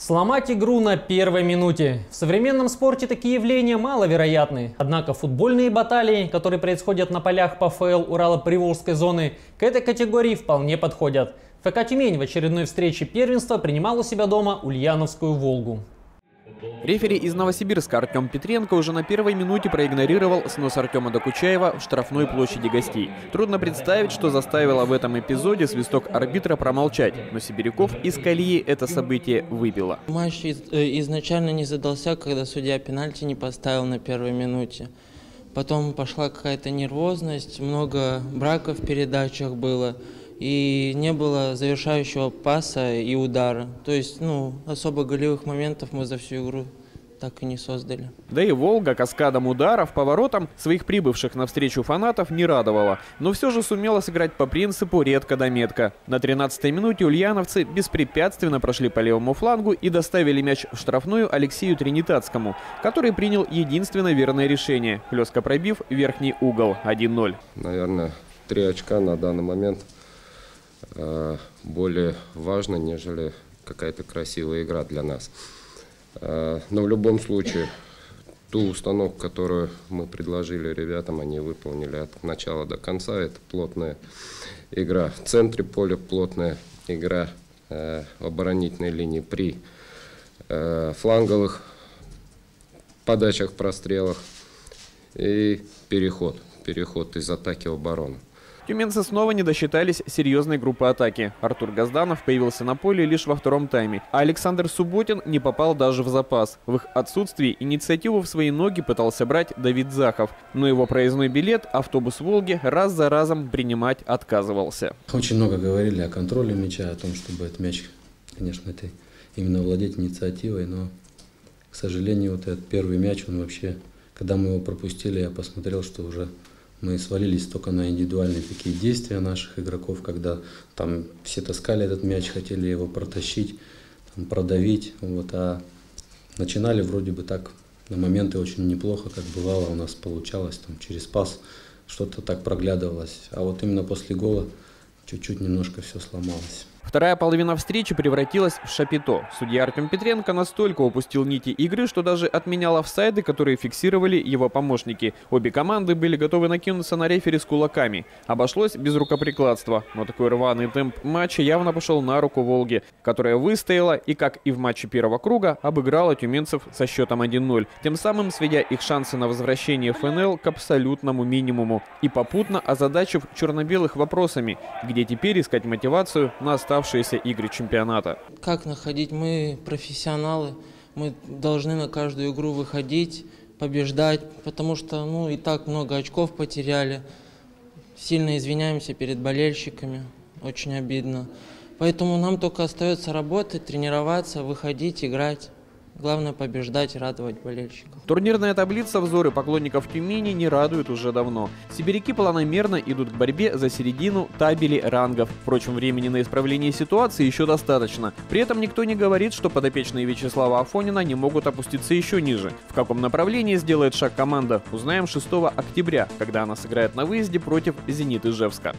Сломать игру на первой минуте. В современном спорте такие явления маловероятны. Однако футбольные баталии, которые происходят на полях по ФЛ Урало-Приволжской зоны, к этой категории вполне подходят. ФК «Тюмень» в очередной встрече первенства принимал у себя дома Ульяновскую «Волгу». Рефери из Новосибирска Артем Петренко уже на первой минуте проигнорировал снос Артема Докучаева в штрафной площади гостей. Трудно представить, что заставило в этом эпизоде свисток арбитра промолчать, но Сибиряков из колеи это событие выбило. Матч э, изначально не задался, когда судья пенальти не поставил на первой минуте. Потом пошла какая-то нервозность, много браков в передачах было и не было завершающего паса и удара. То есть, ну, особо голевых моментов мы за всю игру так и не создали. Да и «Волга» каскадом ударов, поворотом своих прибывших навстречу фанатов не радовала. Но все же сумела сыграть по принципу «редко да метко». На 13-й минуте ульяновцы беспрепятственно прошли по левому флангу и доставили мяч в штрафную Алексею Тринитатскому, который принял единственное верное решение, хлестко пробив верхний угол 1-0. Наверное, три очка на данный момент – более важно, нежели какая-то красивая игра для нас. Э, но в любом случае, ту установку, которую мы предложили ребятам, они выполнили от начала до конца. Это плотная игра в центре поля, плотная игра э, оборонительной линии при фланговых подачах, прострелах и переход, переход из атаки в оборону. Тюменцы снова не досчитались серьезной группы атаки. Артур Газданов появился на поле лишь во втором тайме, а Александр Субботин не попал даже в запас. В их отсутствии инициативу в свои ноги пытался брать Давид Захов, но его проездной билет автобус «Волги» раз за разом принимать отказывался. Очень много говорили о контроле мяча, о том, чтобы этот мяч, конечно, это именно владеть инициативой, но, к сожалению, вот этот первый мяч, он вообще, когда мы его пропустили, я посмотрел, что уже мы свалились только на индивидуальные такие действия наших игроков, когда там все таскали этот мяч, хотели его протащить, продавить. Вот, а начинали вроде бы так на моменты очень неплохо, как бывало у нас получалось, там через пас что-то так проглядывалось. А вот именно после гола чуть-чуть немножко все сломалось. Вторая половина встречи превратилась в шапито. Судья Артем Петренко настолько упустил нити игры, что даже отменял офсайды, которые фиксировали его помощники. Обе команды были готовы накинуться на рефери с кулаками. Обошлось без рукоприкладства, но такой рваный темп матча явно пошел на руку «Волги», которая выстояла и, как и в матче первого круга, обыграла тюменцев со счетом 1-0, тем самым сведя их шансы на возвращение ФНЛ к абсолютному минимуму и попутно озадачив черно-белых вопросами, где теперь искать мотивацию на оставшиеся игры чемпионата. Как находить? Мы профессионалы, мы должны на каждую игру выходить, побеждать, потому что ну и так много очков потеряли. Сильно извиняемся перед болельщиками, очень обидно. Поэтому нам только остается работать, тренироваться, выходить, играть. Главное побеждать, радовать болельщиков. Турнирная таблица взоры поклонников Тюмени не радует уже давно. Сибиряки планомерно идут к борьбе за середину табели рангов. Впрочем, времени на исправление ситуации еще достаточно. При этом никто не говорит, что подопечные Вячеслава Афонина не могут опуститься еще ниже. В каком направлении сделает шаг команда, узнаем 6 октября, когда она сыграет на выезде против «Зенит» Ижевска.